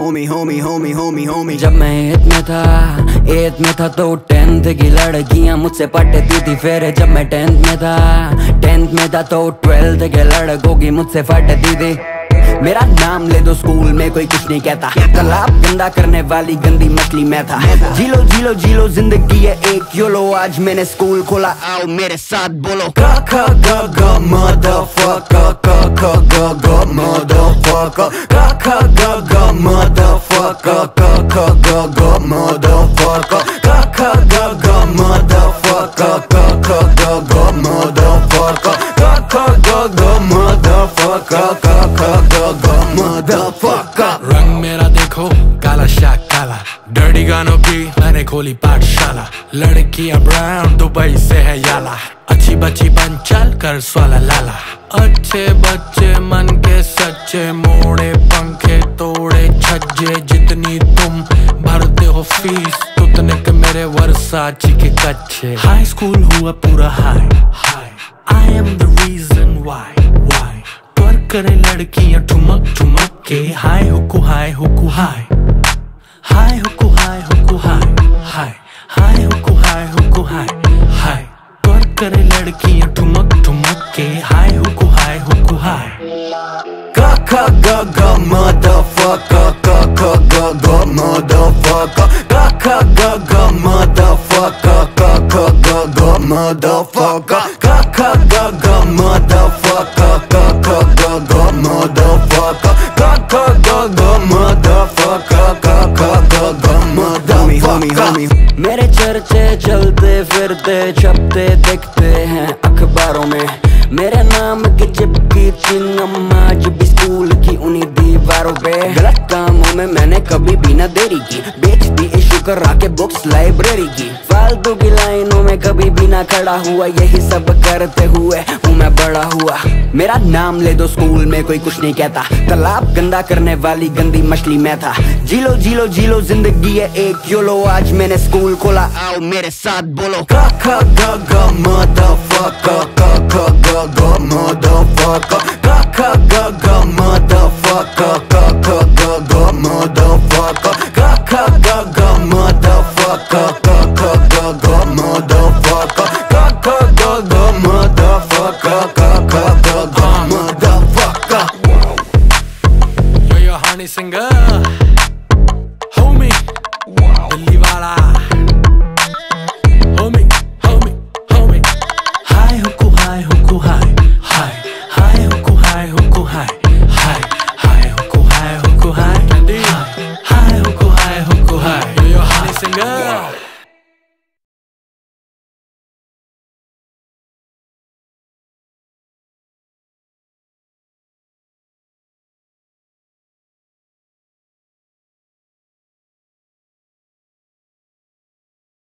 होमी होमी होमी होमी होमी जब मैं में था एथ में था तो टेंथ की लड़कियाँ मुझसे पटती थी फिर जब मैं टेंथ में था टेंथ में था तो ट्वेल्थ के लड़कों की मुझसे फटती थी मेरा नाम ले दो स्कूल में कोई कुछ नहीं कहता तालाब गंदा करने वाली गंदी मछली मैं था जीलो जीलो जीलो ज़िंदगी है एक योलो आज मैंने स्कूल खोला आओ मेरे साथ बोलो motherfucker Ka ga ga motherfucker Ka ka ga ga motherfucker Ka ka ga ga motherfucker Ka ka ga ga motherfucker Ka ka ga ga motherfucker Ka ka ga ga motherfucker रंग मेरा देखो काला शाह काला डर्टी गानों की मैंने खोली पाठशाला लड़कियाँ ब्राउन दुबई से है याला अच्छी बच्ची बन कर स्वाला लाला अच्छे बच्चे हो फ़ीस उतने के मेरे वर्षाची के कच्चे। हाई स्कूल हुआ पूरा high high I am the reason why why पर करे लड़कियाँ ठुमक ठुमक के। हाय हुकू हाय हुकू हाय हाय हुकू हाय हुकू हाय हाय हाय हुकू हाय हुकू हाय हाय पर करे लड़कियाँ ठुमक ठुमक के। हाय हुकू हाय हुकू हाय Ka ka, ga ga, motherfucker. Ka ga ga motherfucker Ka ka ga ga motherfucker Ka ka ga ga motherfucker Ka ka ga ga motherfucker Ka ka ga ga motherfucker मेरे चर्चे चलते फिरते छपते दिखते हैं अखबारों में मेरे नाम की चिपकी चिंगम आज भी स्कूल की उन्हीं दीवारों पे गलत कामों में मैंने कभी भी न देरी की बेच दी इशू करा के बुक्स लाइब्रेरी की। फालतू की लाइनों में कभी भी ना खड़ा हुआ, यही सब करते हुए हूँ मैं बड़ा हुआ। मेरा नाम ले दो स्कूल में, कोई कुछ नहीं कहता। तालाब गंदा करने वाली गंदी मछली मैं था। जीलो जीलो जीलो, ज़िंदगी है एक। योलो, आज मैंने स्कूल खोला, आओ मेरे साथ बोलो। motherfucker motherfucker motherfucker go go go motherfucker go go go go motherfucker go go go go motherfucker Yo yo honey singer.